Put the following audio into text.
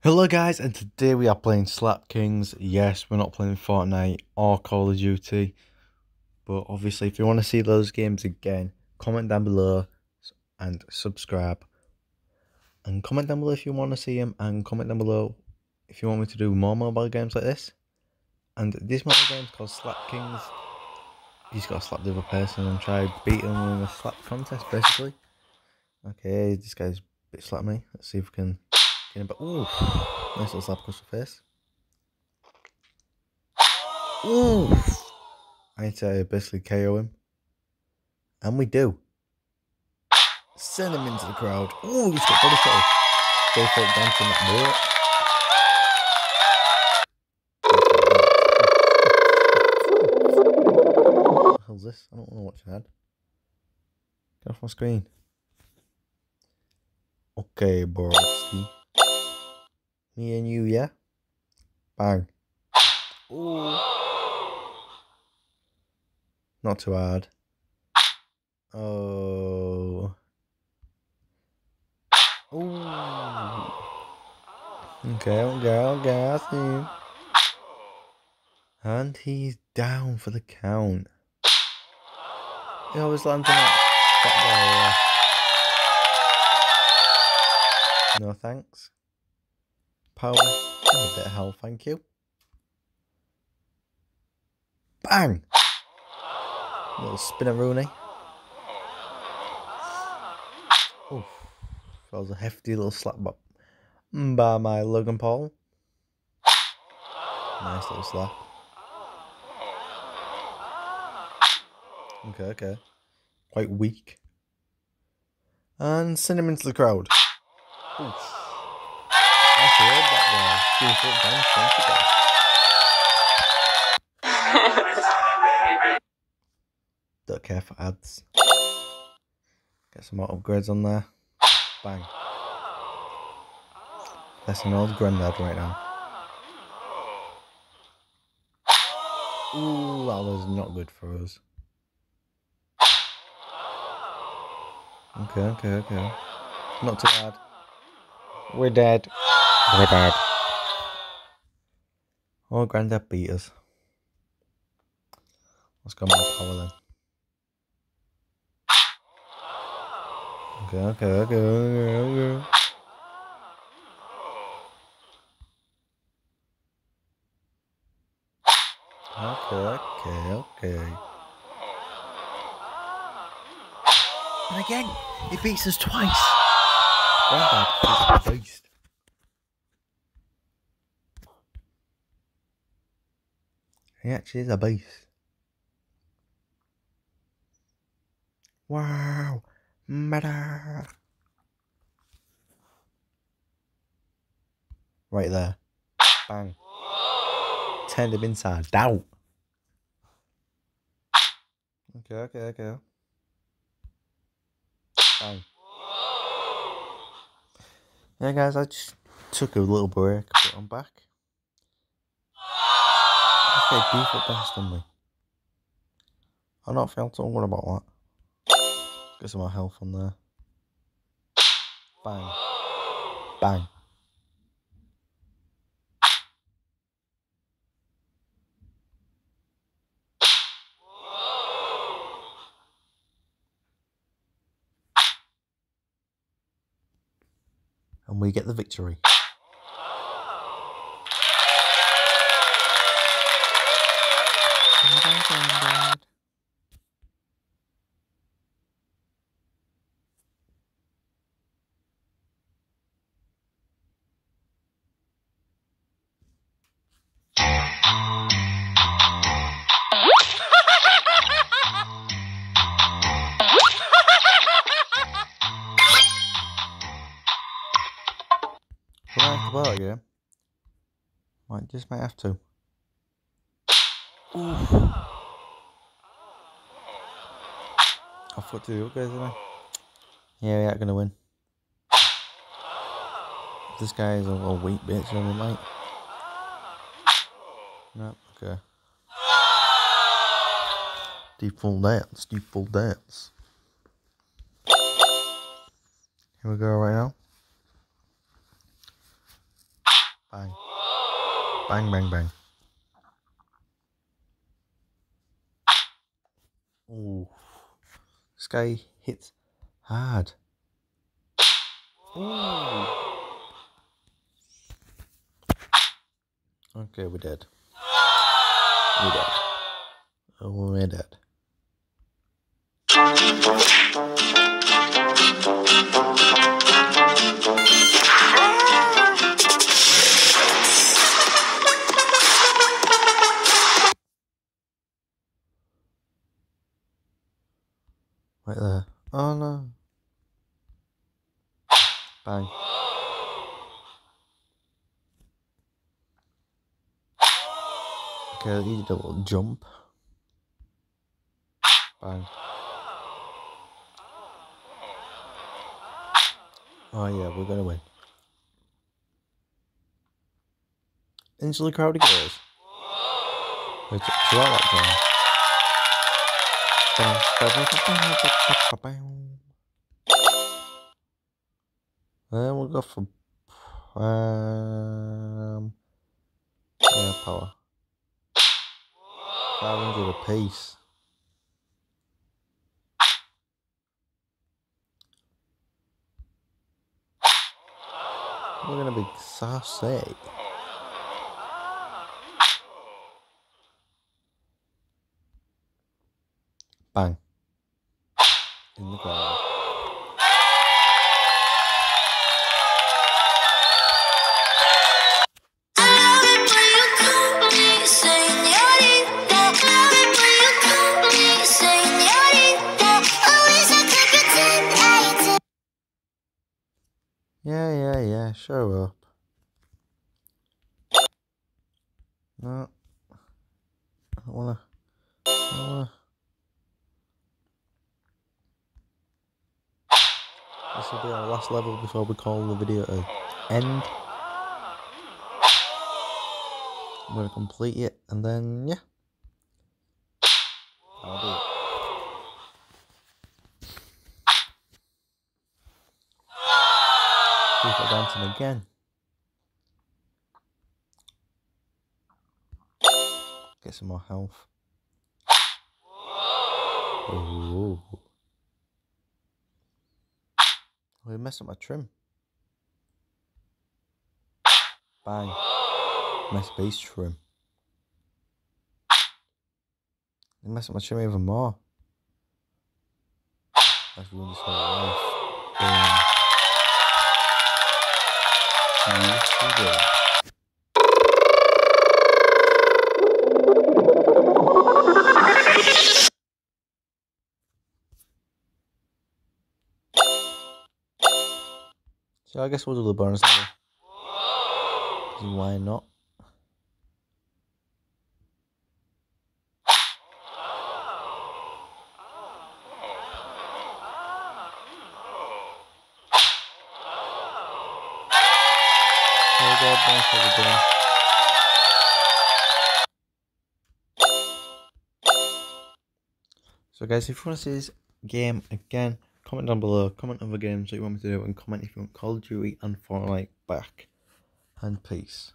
Hello guys, and today we are playing Slap Kings. Yes, we're not playing Fortnite or Call of Duty. But obviously, if you want to see those games again, comment down below and subscribe. And comment down below if you want to see them, and comment down below if you want me to do more mobile games like this. And this mobile game is called Slap Kings. You just got to slap the other person and try beat them in a slap contest, basically. Okay, this guy's a bit slap me. Let's see if we can get him. Ooh, nice little slap across the face. Ooh, I need to basically KO him. And we do. Send him into the crowd. Ooh, he's got body shot. Default dancing that boat. What the hell's this? I don't want to watch that. Get off my screen. Okay, Borowski. Me and you, yeah? Bang. Ooh. Not too hard. Oh. Ooh. Okay, okay, okay, I see. And he's down for the count. He always lands on that. that no thanks. Power and a bit of health, thank you. Bang! Little spinner Rooney. Oof. That was a hefty little slap by my Logan Paul. Nice little slap. Okay, okay. Quite weak. And send him into the crowd. Oof. Don't care for ads. Get some more upgrades on there. Bang. That's an old granddad right now. Ooh, that was not good for us. Okay, okay, okay. Not too bad. We're dead. We're dead. Oh, granddad beat us. Let's go more power then. Okay, okay, okay, okay, okay. Okay, okay, okay. And again, he beats us twice. Granddad is a beast. He actually is a beast. Wow. Matter. Right there. Bang. Turned him inside out. Okay, okay, okay. Bang. Yeah, guys, I just took a little break, but I'm back. Okay, default best on me. I'm not feeling too good about that. Get some more health on there. Bang. Bang. And we get the victory. I have again? Might just might have to. Ooh. I thought to you guys, didn't I? Yeah, we aren't gonna win. This guy is a, a weak bitch, and we might. No, okay. Deep full dance, deep full dance. Here we go right now. Bang. Bang, bang, bang. Oh. This guy hits hard. Ooh. Okay, we're dead. We're dead. Oh, we're dead. Oh no. Bang. Okay, you did a little jump. Bang. Oh yeah, we're gonna win. Instantly crowded goes. Wait, chill out that game. Then we'll go for um, yeah, power. 500 a piece. We're gonna be sassy. Bang. In the ground. Yeah, yeah, yeah, show up. No. I don't wanna. I don't wanna. This will be our last level before we call the video to end. I'm gonna complete it and then, yeah. I'll it. Dancing again. Get some more health. Ooh. We messed up my trim. Bang. Mess base trim. They messed up my trim even more. That's ruined this whole life. Boom. I guess we'll do the level. 'Cause Why not? So guys, if you want to see this game again, comment down below, comment other games that you want me to do, and comment if you want Call of Duty and Fortnite back. And peace.